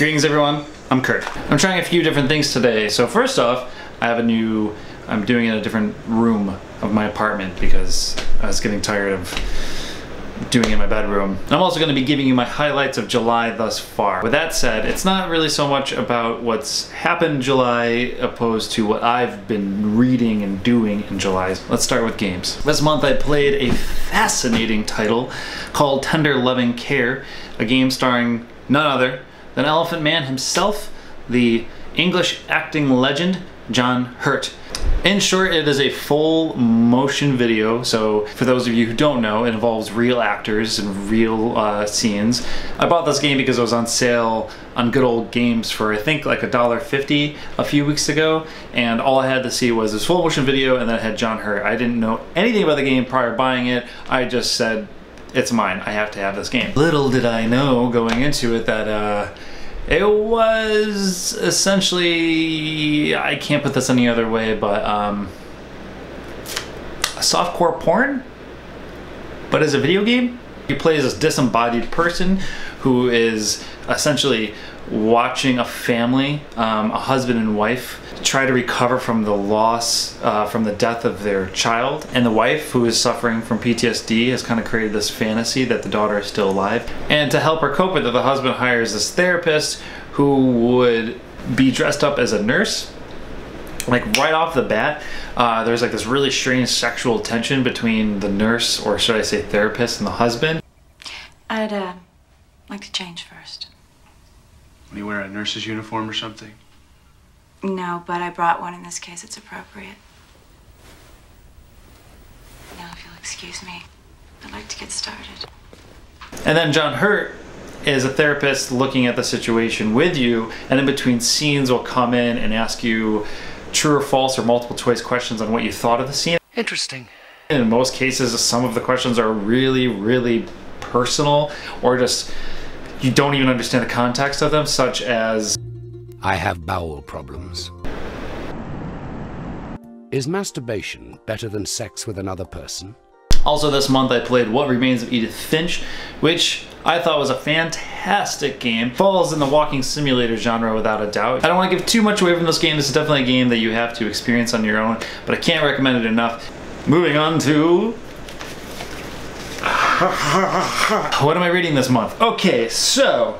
Greetings everyone, I'm Kurt. I'm trying a few different things today. So first off, I have a new, I'm doing it in a different room of my apartment because I was getting tired of doing it in my bedroom. I'm also going to be giving you my highlights of July thus far. With that said, it's not really so much about what's happened July opposed to what I've been reading and doing in July. Let's start with games. This month I played a fascinating title called Tender Loving Care, a game starring none other than Elephant Man himself, the English acting legend John Hurt. In short, it is a full motion video, so for those of you who don't know, it involves real actors and real uh, scenes. I bought this game because it was on sale on good old games for I think like a dollar fifty a few weeks ago, and all I had to see was this full motion video and then it had John Hurt. I didn't know anything about the game prior to buying it, I just said, it's mine. I have to have this game. Little did I know going into it that uh, it was essentially, I can't put this any other way, but um, a softcore porn, but as a video game. He plays this disembodied person who is essentially watching a family, um, a husband and wife, try to recover from the loss, uh, from the death of their child. And the wife, who is suffering from PTSD, has kind of created this fantasy that the daughter is still alive. And to help her cope with it, the husband hires this therapist who would be dressed up as a nurse like right off the bat, uh, there's like this really strange sexual tension between the nurse, or should I say therapist, and the husband. I'd uh, like to change first. When you wear a nurse's uniform or something? No, but I brought one in this case. It's appropriate. Now, if you'll excuse me, I'd like to get started. And then John Hurt is a therapist looking at the situation with you, and in between scenes will come in and ask you true or false or multiple choice questions on what you thought of the scene. Interesting. In most cases, some of the questions are really, really personal or just you don't even understand the context of them, such as I have bowel problems. Is masturbation better than sex with another person? Also this month I played What Remains of Edith Finch, which I thought was a fantastic game. Falls in the walking simulator genre without a doubt. I don't want to give too much away from this game. This is definitely a game that you have to experience on your own, but I can't recommend it enough. Moving on to... what am I reading this month? Okay, so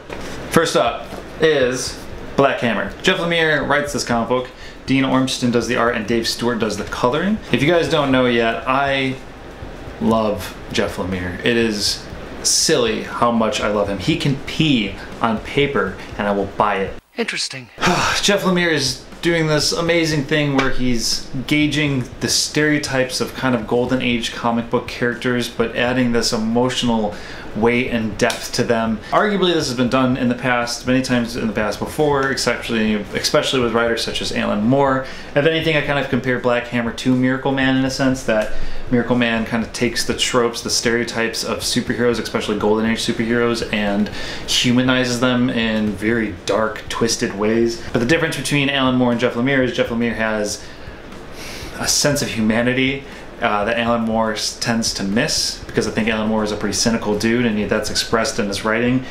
first up is Black Hammer. Jeff Lemire writes this comic book. Dean Ormston does the art and Dave Stewart does the coloring. If you guys don't know yet, I love Jeff Lemire. It is silly how much I love him. He can pee on paper and I will buy it. Interesting. Jeff Lemire is doing this amazing thing where he's gauging the stereotypes of kind of golden age comic book characters but adding this emotional weight and depth to them. Arguably this has been done in the past, many times in the past before, especially, especially with writers such as Alan Moore. If anything, I kind of compare Black Hammer to Miracle Man in a sense that Miracle Man kind of takes the tropes, the stereotypes of superheroes, especially Golden Age superheroes, and humanizes them in very dark, twisted ways. But the difference between Alan Moore and Jeff Lemire is Jeff Lemire has a sense of humanity uh, that Alan Moore tends to miss because I think Alan Moore is a pretty cynical dude and that's expressed in his writing.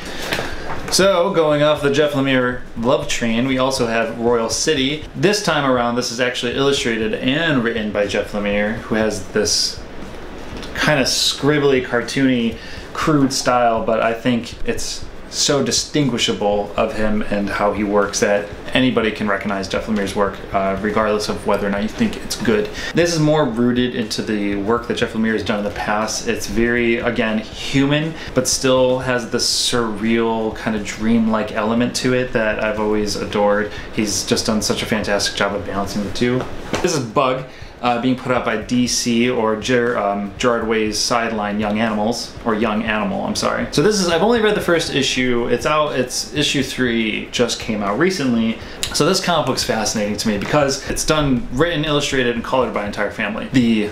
So, going off the Jeff Lemire love train, we also have Royal City. This time around, this is actually illustrated and written by Jeff Lemire, who has this kind of scribbly, cartoony, crude style, but I think it's so distinguishable of him and how he works that anybody can recognize Jeff Lemire's work, uh, regardless of whether or not you think it's good. This is more rooted into the work that Jeff Lemire has done in the past. It's very, again, human, but still has this surreal, kind of dreamlike element to it that I've always adored. He's just done such a fantastic job of balancing the two. This is Bug uh, being put out by DC or Ger um, Gerard Way's Sideline Young Animals, or Young Animal, I'm sorry. So this is, I've only read the first issue. It's out, it's issue three just came out recently. So this comic book's fascinating to me because it's done, written, illustrated, and colored by an entire family. The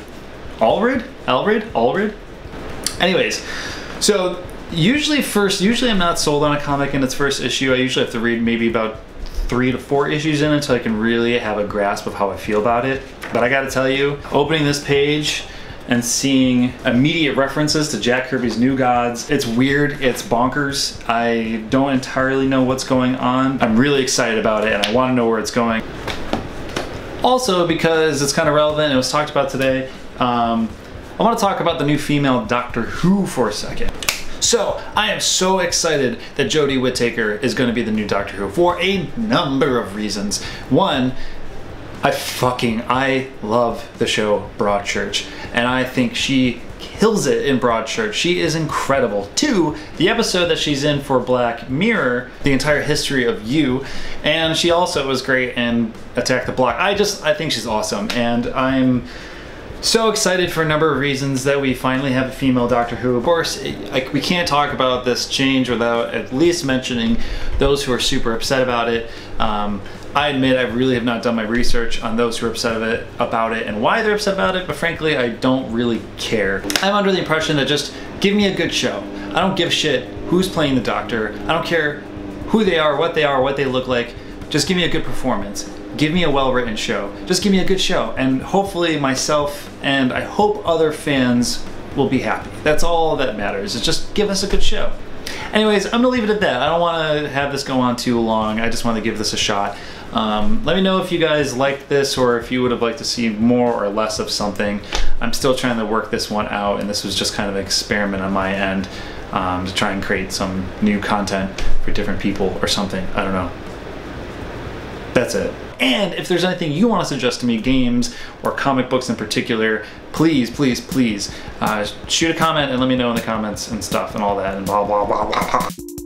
Allred? Allred? Allred? Anyways, so usually first, usually I'm not sold on a comic in its first issue. I usually have to read maybe about three to four issues in until I can really have a grasp of how I feel about it. But I gotta tell you, opening this page and seeing immediate references to Jack Kirby's New Gods. It's weird, it's bonkers. I don't entirely know what's going on. I'm really excited about it and I want to know where it's going. Also, because it's kind of relevant, it was talked about today, um, I want to talk about the new female Doctor Who for a second. So, I am so excited that Jodie Whittaker is going to be the new Doctor Who for a number of reasons. One, I fucking I love the show Broadchurch, and I think she kills it in Broadchurch. She is incredible. Two, the episode that she's in for Black Mirror, the entire history of you, and she also was great in Attack the Block. I just I think she's awesome, and I'm so excited for a number of reasons that we finally have a female Doctor Who. Of course, like we can't talk about this change without at least mentioning those who are super upset about it. Um, I admit I really have not done my research on those who are upset it, about it and why they're upset about it, but frankly, I don't really care. I'm under the impression that just give me a good show. I don't give a shit who's playing the Doctor. I don't care who they are, what they are, what they look like. Just give me a good performance. Give me a well-written show. Just give me a good show. And hopefully myself and I hope other fans will be happy. That's all that matters. Is just give us a good show. Anyways, I'm gonna leave it at that. I don't want to have this go on too long. I just want to give this a shot. Um, let me know if you guys liked this or if you would have liked to see more or less of something. I'm still trying to work this one out, and this was just kind of an experiment on my end um, to try and create some new content for different people or something. I don't know. That's it. And if there's anything you want to suggest to me, games or comic books in particular, please, please, please uh, shoot a comment and let me know in the comments and stuff and all that and blah, blah, blah, blah, blah.